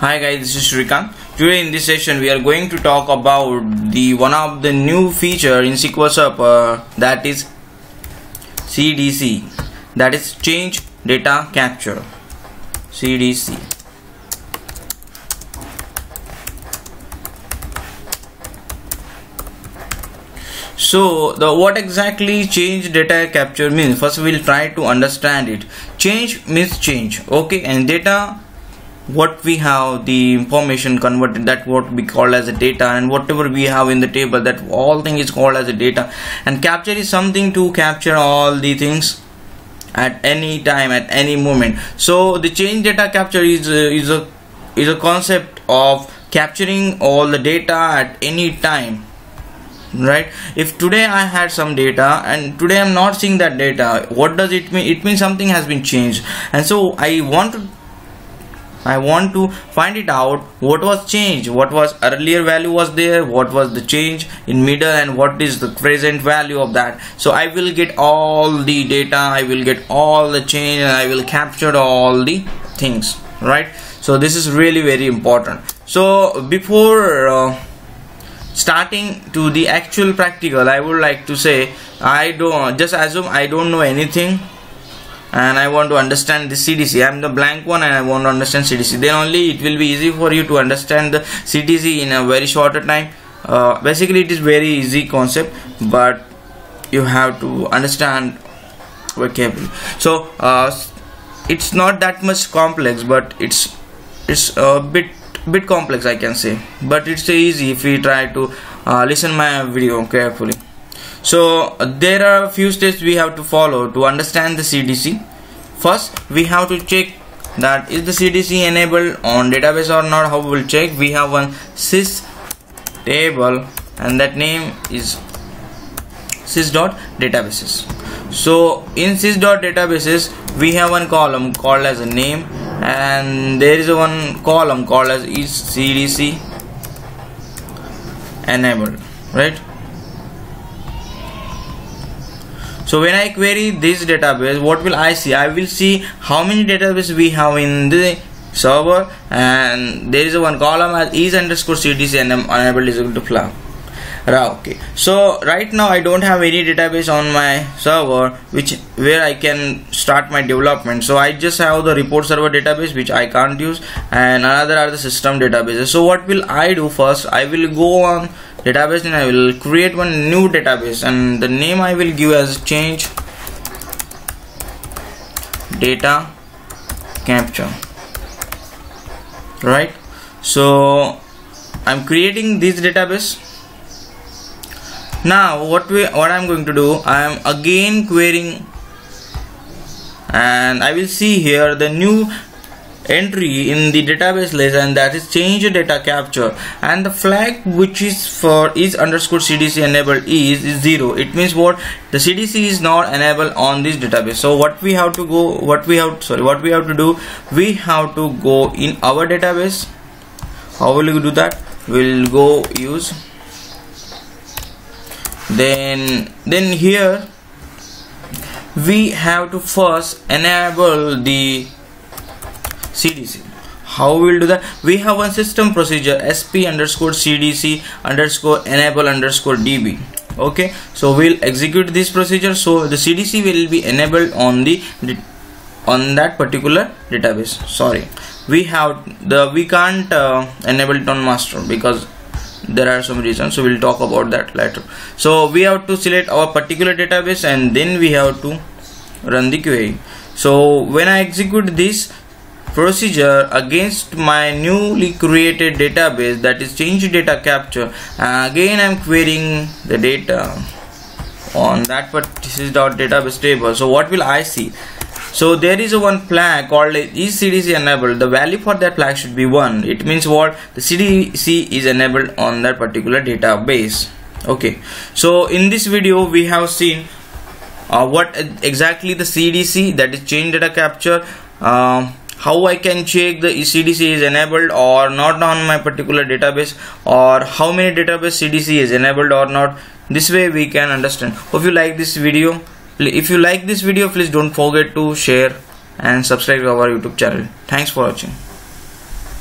Hi guys, this is Shrikant. Today in this session we are going to talk about the one of the new feature in SQL Server uh, that is CDC that is change data capture. CDC so the what exactly change data capture means? First we'll try to understand it. Change means change okay? And data what we have the information converted that what we call as a data and whatever we have in the table that all thing is called as a data. And capture is something to capture all the things at any time at any moment. So the change data capture is a, is a is a concept of capturing all the data at any time right? If today i had some data and today i'm not seeing that data what does it mean? It means something has been changed. And so i want to I want to find it out what was changed what was earlier value was there what was the change in middle and what is the present value of that. So I will get all the data I will get all the change and I will capture all the things right? So this is really very important. So before uh, starting to the actual practical I would like to say I don't just assume I don't know anything and I want to understand the CDC. I'm the blank one and I want to understand CDC. Then only it will be easy for you to understand the CDC in a very shorter time. Uh, basically, it is very easy concept, but you have to understand vocabulary. So uh, it's not that much complex, but it's it's a bit bit complex I can say. But it's easy if we try to uh, listen my video carefully so there are a few steps we have to follow to understand the CDC first we have to check that is the CDC enabled on database or not. How we will check? We have one sys table and that name is sys.databases so in sys.databases we have one column called as a name and there is one column called as is CDC enabled right so when I query this database what will I see? I will see how many database we have in the server and there is one column as is underscore cdc and enabled is equal to flag okay. So right now I don't have any database on my server which where I can start my development. So I just have the report server database which I can't use and another are the system databases. So what will I do? First I will go on database and I will create one new database and the name I will give as change data capture. Right? So I'm creating this database. Now what we what I'm going to do I am again querying and I will see here the new entry in the database list and that is change data capture. And the flag which is for is underscore cdc enabled is, is zero. It means what? The cdc is not enabled on this database. So what we have to go what we have sorry what we have to do we have to go in our database. How will we do that? We'll go use then then here we have to first enable the cdc how we'll do that? We have one system procedure sp underscore cdc underscore enable underscore db okay? So we'll execute this procedure. So the cdc will be enabled on the on that particular database. Sorry. We have the we can't uh, enable it on master because there are some reasons. So we'll talk about that later. So we have to select our particular database and then we have to run the query. So when i execute this procedure against my newly created database that is change data capture. And again i'm querying the data on that dot database table. So what will i see? So there is a one flag called is cdc enabled. The value for that flag should be 1 it means what? The cdc is enabled on that particular database. Okay. So in this video we have seen uh, what exactly the cdc that is change data capture uh, how I can check the CDC is enabled or not on my particular database or how many database CDC is enabled or not. This way we can understand. Hope you like this video. If you like this video please don't forget to share and subscribe to our youtube channel. Thanks for watching